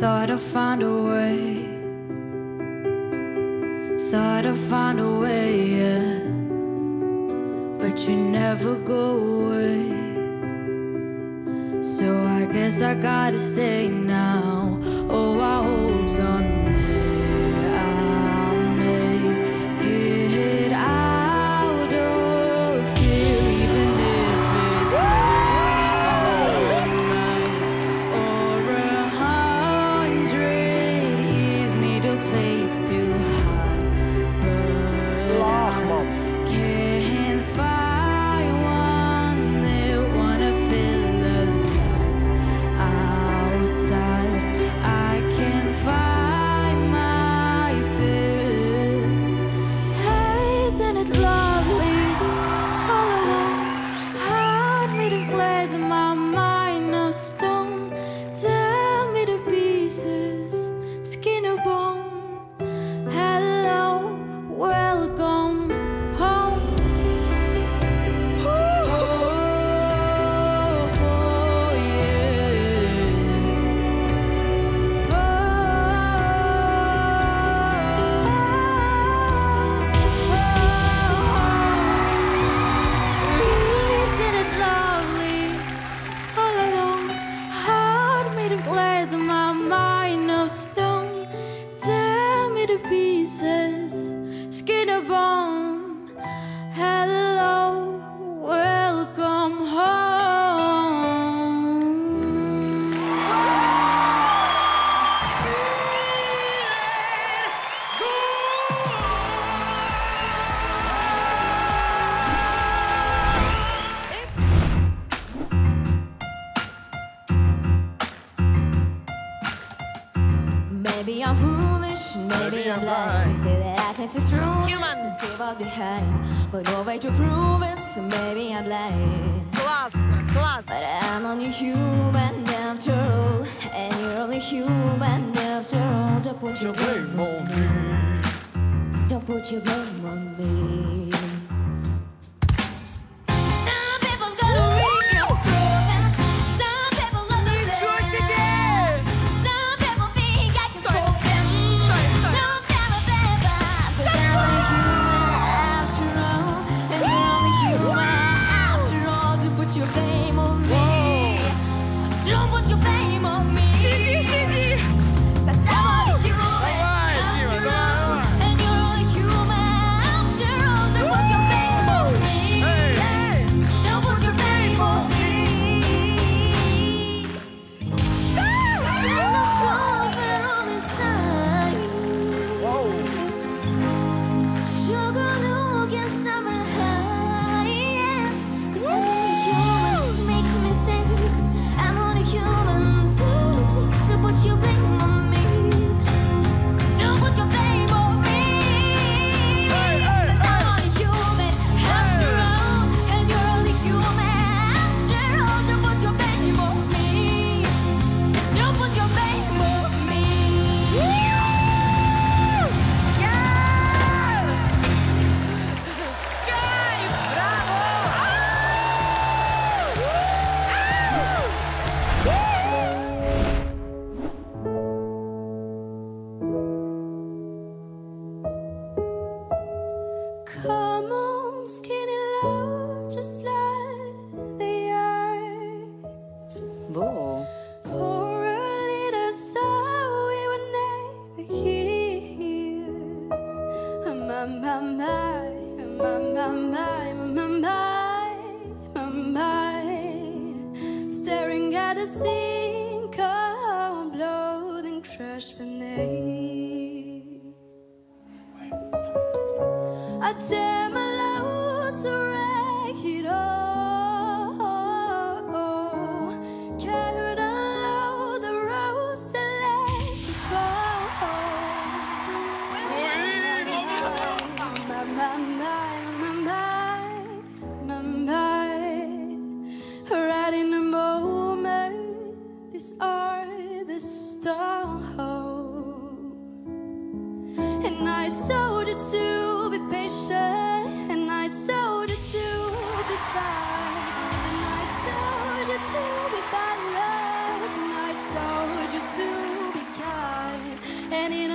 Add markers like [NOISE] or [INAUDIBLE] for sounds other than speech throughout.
Thought I'd find a way. Thought I'd find a way, yeah. But you never go away. So I guess I gotta stay now. Oh, I hope someday. line. They say that I can't see through Human. and behind. But no way to prove it, so maybe I'm blind. Glass, glass. But I'm only human after all. And you're only human after all. Don't put your blame on me. Don't put your blame on me. I tell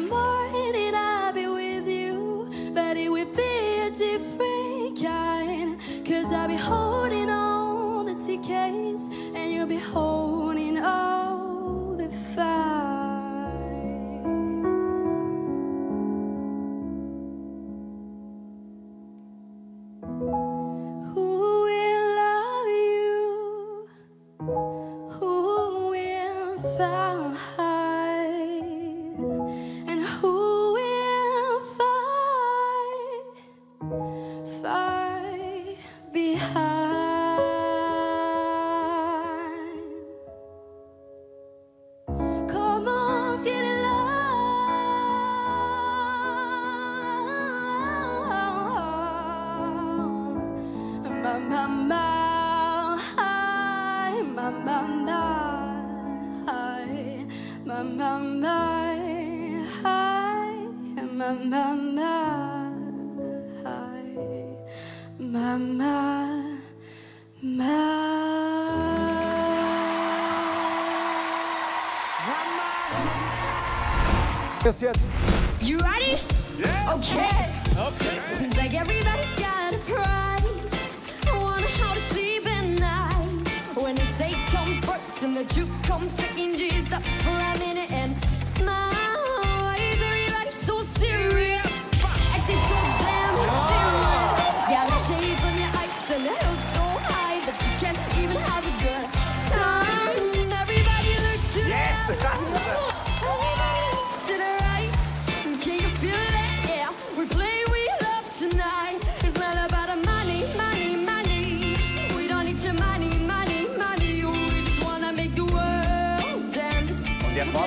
morning I'll be with you, but it will be a different kind. Cause I'll be holding on the tickets, and you'll be holding all the fire. found You ready? Okay. Seems like everybody's got a price. I wonder how to sleep at night. When the say come first and the truth comes second, just stop for a minute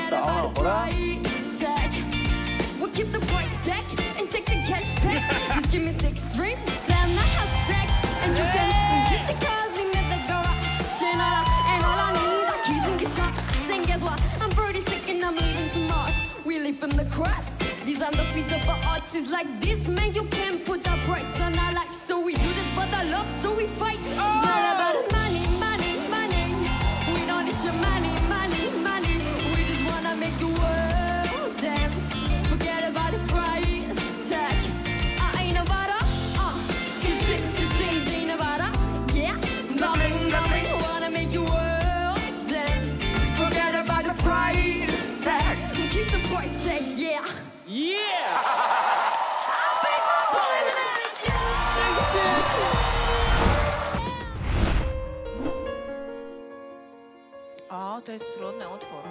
Und jetzt war's da Forget auch about noch, oder? the price tag. We'll keep the price tag and take the cash tag. [LAUGHS] just give me six drinks and a hashtag. And you can get the cars, leave me the garage. And all I, and all I need are keys and guitars. And guess what? I'm pretty sick and I'm leaving to Mars. We live in the crust. These undefeatable artists like this, man, you can't put a price on our life. So we do this for the love, so we fight. It's not about money, money, money. We don't need your money, to jest trudny utwór.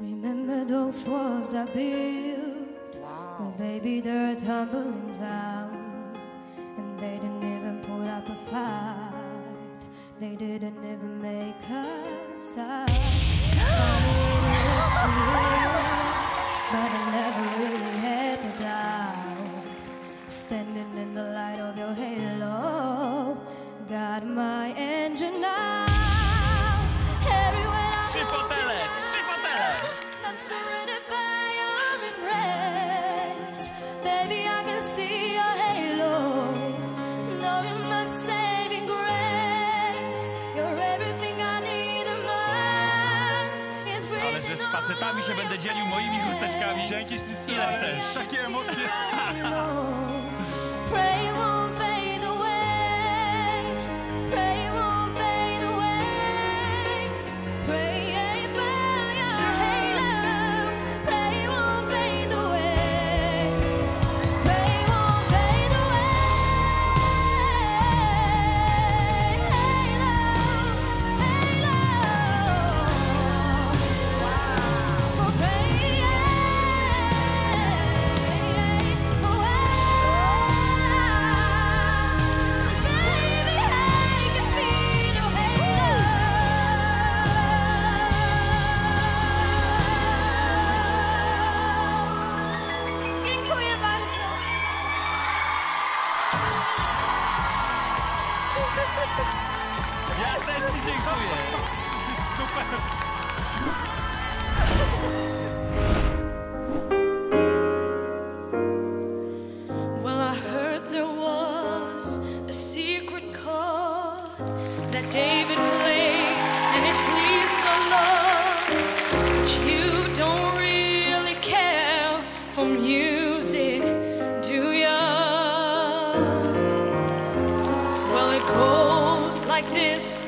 Remember those walls I built with baby dirt tumbling down, and they didn't even put up a fight. They didn't even make a sound. [GASPS] się będę dzielił moimi chusteczkami. Dzięki Ile chcesz? Takie emocje. goes like this.